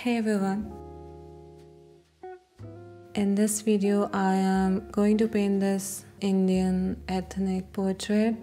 Hey everyone. In this video, I am going to paint this Indian ethnic portrait.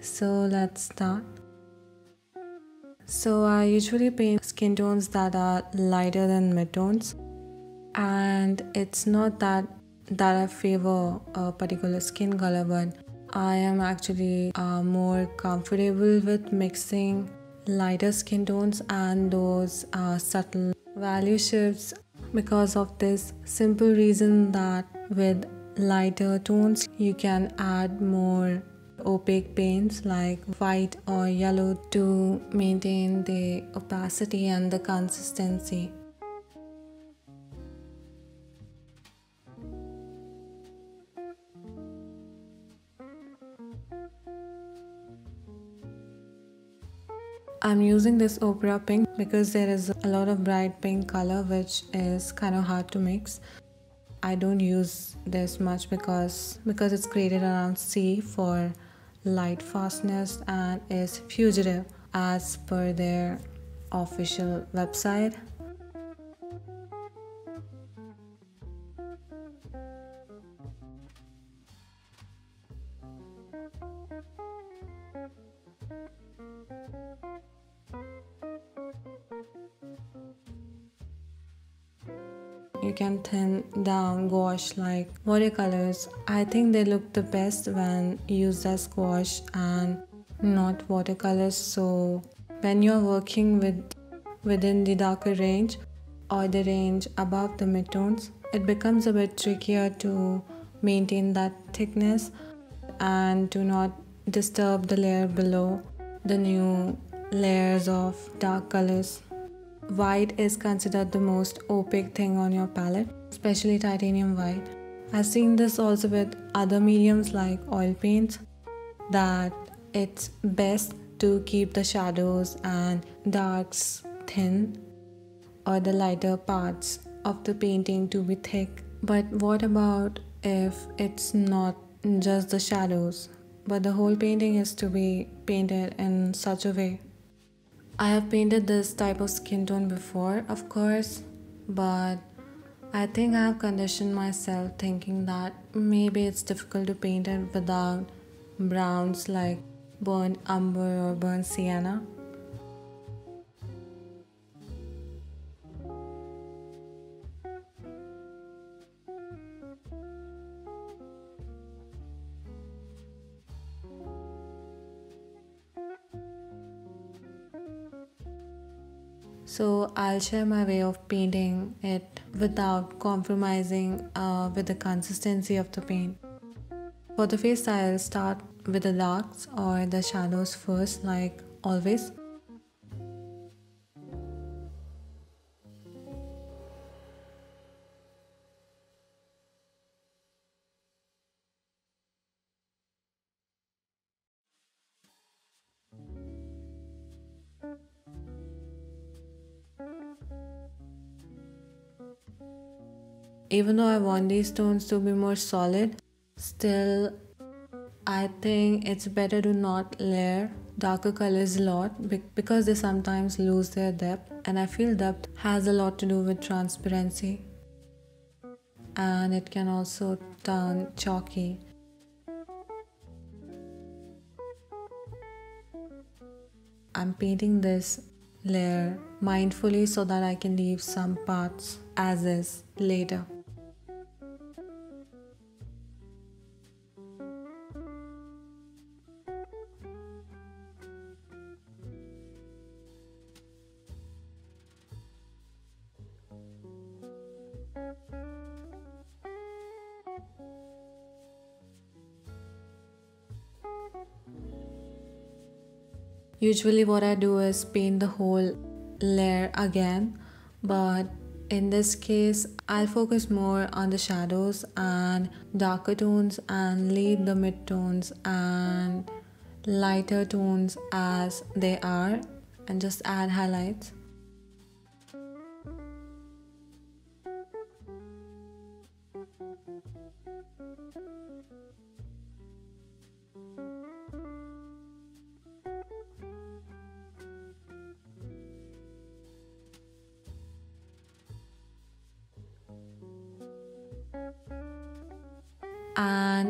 So let's start. So I usually paint skin tones that are lighter than midtones and it's not that that I favor a particular skin color but I am actually uh, more comfortable with mixing lighter skin tones and those uh, subtle value shifts because of this simple reason that with lighter tones you can add more opaque paints like white or yellow to maintain the opacity and the consistency. I'm using this opera pink because there is a lot of bright pink color which is kind of hard to mix. I don't use this much because because it's graded around C for light fastness and is fugitive as per their official website. You can thin down gouache like watercolors. I think they look the best when used as gouache and not watercolors. So when you're working with within the darker range or the range above the midtones, it becomes a bit trickier to maintain that thickness and to not disturb the layer below the new layers of dark colors. White is considered the most opaque thing on your palette, especially titanium white. I've seen this also with other mediums like oil paints that it's best to keep the shadows and darks thin or the lighter parts of the painting to be thick. But what about if it's not just the shadows, but the whole painting is to be painted in such a way I have painted this type of skin tone before, of course, but I think I have conditioned myself thinking that maybe it's difficult to paint it without browns like burnt umber or burnt sienna. So I'll share my way of painting it without compromising uh, with the consistency of the paint. For the face I'll start with the darks or the shadows first like always. Even though I want these tones to be more solid, still I think it's better to not layer darker colors a lot because they sometimes lose their depth and I feel depth has a lot to do with transparency and it can also turn chalky. I'm painting this layer mindfully so that I can leave some parts as is later. Usually what I do is paint the whole layer again but in this case I'll focus more on the shadows and darker tones and leave the mid tones and lighter tones as they are and just add highlights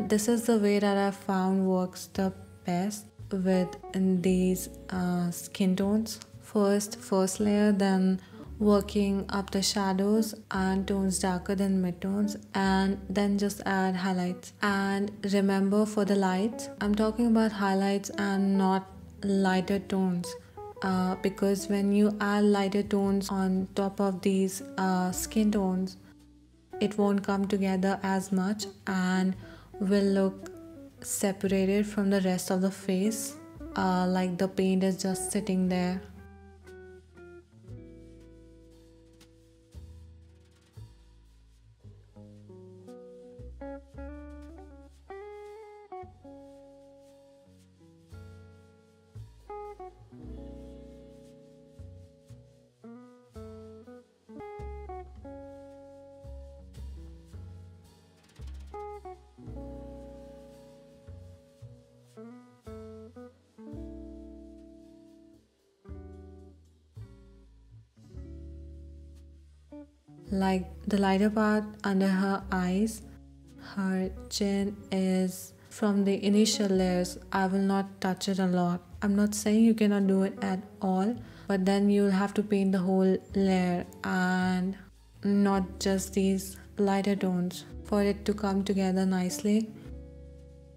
this is the way that I found works the best with these uh, skin tones. First first layer then working up the shadows and tones darker than midtones and then just add highlights. And remember for the lights i'm talking about highlights and not lighter tones uh, because when you add lighter tones on top of these uh, skin tones it won't come together as much and will look separated from the rest of the face uh, like the paint is just sitting there like the lighter part under her eyes her chin is from the initial layers. I will not touch it a lot. I'm not saying you cannot do it at all but then you'll have to paint the whole layer and not just these lighter tones for it to come together nicely.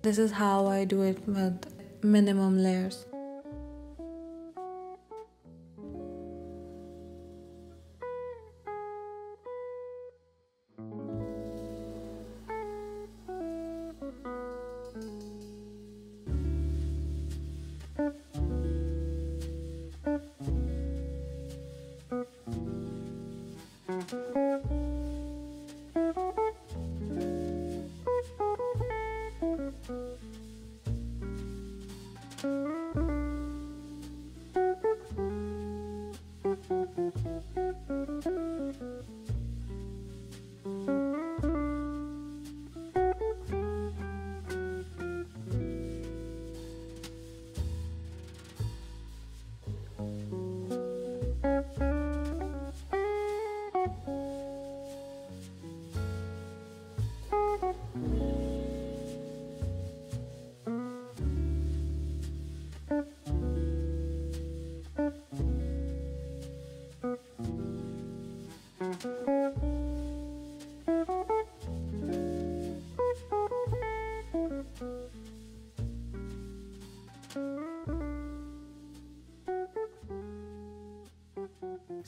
This is how i do it with minimum layers Bye.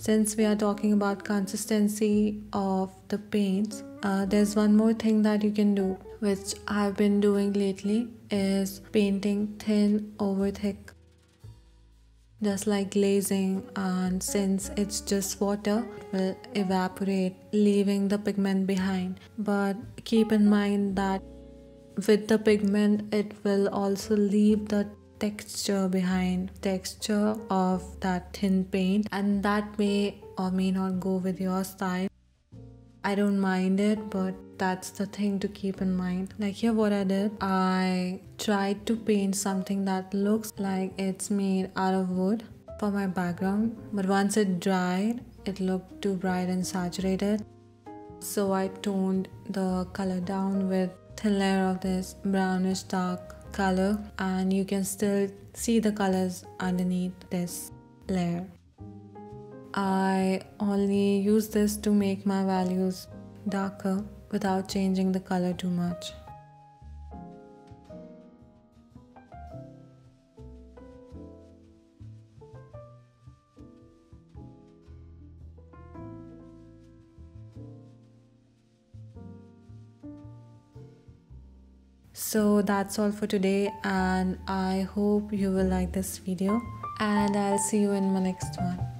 Since we are talking about consistency of the paints uh, there's one more thing that you can do which i've been doing lately is painting thin over thick. Just like glazing and since it's just water it will evaporate leaving the pigment behind. But keep in mind that with the pigment it will also leave the texture behind texture of that thin paint. And that may or may not go with your style. I don't mind it but that's the thing to keep in mind. Like here what I did? I tried to paint something that looks like it's made out of wood for my background but once it dried it looked too bright and saturated. So I toned the color down with thin layer of this brownish dark color and you can still see the colors underneath this layer. I only use this to make my values darker without changing the color too much. So that's all for today and i hope you will like this video and i'll see you in my next one